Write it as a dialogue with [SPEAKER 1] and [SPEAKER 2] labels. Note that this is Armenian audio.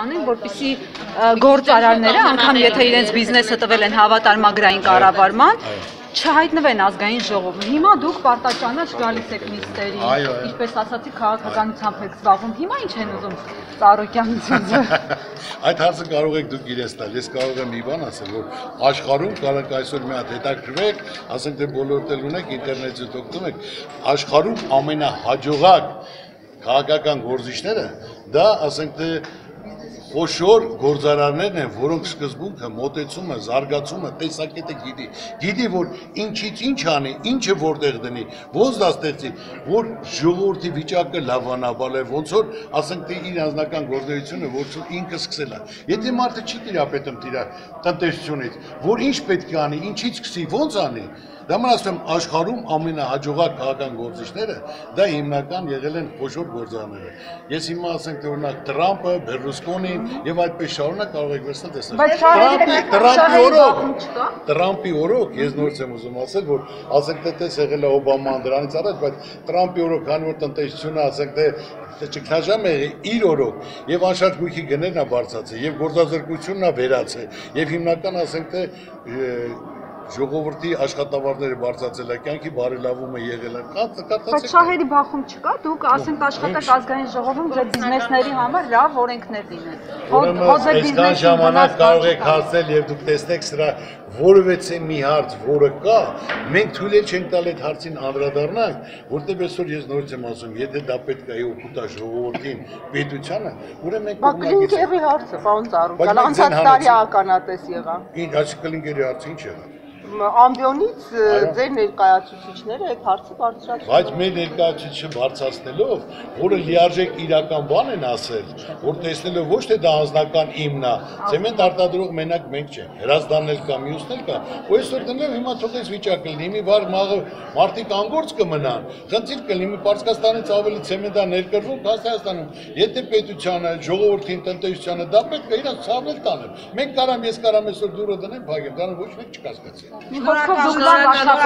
[SPEAKER 1] անեն, որպեսի գործարարները, անգամ եթե իրենց բիզնեսը տվել են հավատարմագրային կառավարման, չհայտնվեն ազգային ժողովում։ Հիմա դուք պարտաճանաչ գալիս եք
[SPEAKER 2] այո։
[SPEAKER 1] ինչպես ասացի, քաղաքականությամբ եք զբաղվում։ Հիմա ինչ են ուզում Ծառուկյանցը։
[SPEAKER 2] Այդ հարցը կարող եք դուք իրենց տալ։ Ես կարող եմ մի բան ասել, որ աշխարհում կարող այսօր մի հատ հետաքրվեք, ասենք թե բոլորդ էլ ունեք ինտերնետից օգտվում եք, աշխարհում ամենահաջողակ քաղաքական գործիչները դա ասենք թե խոշոր գործարարներն են, որոնք սկզբունքը, մոտեցումը, զարգացումը, տեսակետը գիտի։ Գիտի, որ ինչից ինչ անի, ինչը որտեղ դնի, ոնց դա ստեղծի, որ ժողովրդի վիճակը լավանա, բալե ոնց որ, ասենք թե իր անձնական գործունեությունը, որ ցու ինքը սկսել է։ Եթե մարդը չի տիրապետում տիրա տնտեսությունից, որ ինչ պետք է անի, ինչից սկսի, ոնց անի, Դա մն ասում աշխարհում ամենահաջողակ քաղաքական գործիչները դա հիմնական եղել են խոշոր գործարանները։ Ես հիմա ասենք թե օրինակ Տրամպը, Բերլուսկոնին եւ այդպես շարունակ կարող եք վերցնել տեսնել։ Տրամպի օրոք, Տրամպի օրոք ես նորից եմ ուզում ասել, որ ասենք թե տես եղել է Օբաման դրանից առաջ, բայց Տրամպի օրոք, քանի որ տնտեսությունը ասենք թե ճգնաժամ է իր օրոք եւ անշարժ գույքի գներն է բարձրացել եւ գործազրկությունն է վերացել եւ հիմնական ասենք թե ժողովրդի աշխատավարձները բարձրացել է, կյանքի բարելավումը եղել է։
[SPEAKER 1] Բայց
[SPEAKER 2] Կատացեք։
[SPEAKER 1] շահերի բախում չկա, դուք ասենք աշխատեք ազգային ժողովում ձեր բիզնեսների համար լավ օրենքներ դինեն։
[SPEAKER 2] Ուրեմն այսքան ժամանակ կարող եք հասնել եւ դուք տեսնեք սրա որևէ մի հարց, որը կա, մենք թույլ չենք տալ այդ հարցին անդրադառնանք, որտեղ այսօր ես նորից եմ ասում, եթե դա պետք է օգուտա ժողովրդին, պետությանը, ուրեմն մենք
[SPEAKER 3] Բա կլինկերի հարցը, պարոն
[SPEAKER 2] Բայց ձեն
[SPEAKER 3] անցած տարի ականատես եղա։
[SPEAKER 2] Ինչ աչք կլինկերի հարցը ինչ եղավ։
[SPEAKER 3] Ամբիոնից ձեր ներկայացուցիչները այդ հարցը բարձրացրին։
[SPEAKER 2] Բայց մեր ներկայացուցիչը բարձրացնելով, որը լիարժեք իրական բան են ասել, որ տեսնելով ոչ թե դա անձնական իմն է, ցեմենտ արտադրող մենակ մենք չենք, հրազդանն էլ կա, մյուսն էլ կա, ու այսօր դնելով հիմա թողես վիճակը լինի, մի բար մաղը մարդիկ անգործ կմնան, խնդիր կլինի Պարսկաստանից ավելի ցեմենտ է ներկրվում, քան Հայաստանում։ Եթե պետությանը, ժողովրդին, տնտեսությանը դա պետք է իրանց ցավել տանել։ Մենք կարամ, ես կարամ այսօր դուրը դնեմ, փակեմ, դա ոչ մեկ չկասկածի։
[SPEAKER 1] Խոսքով դուք լավ աշխատեք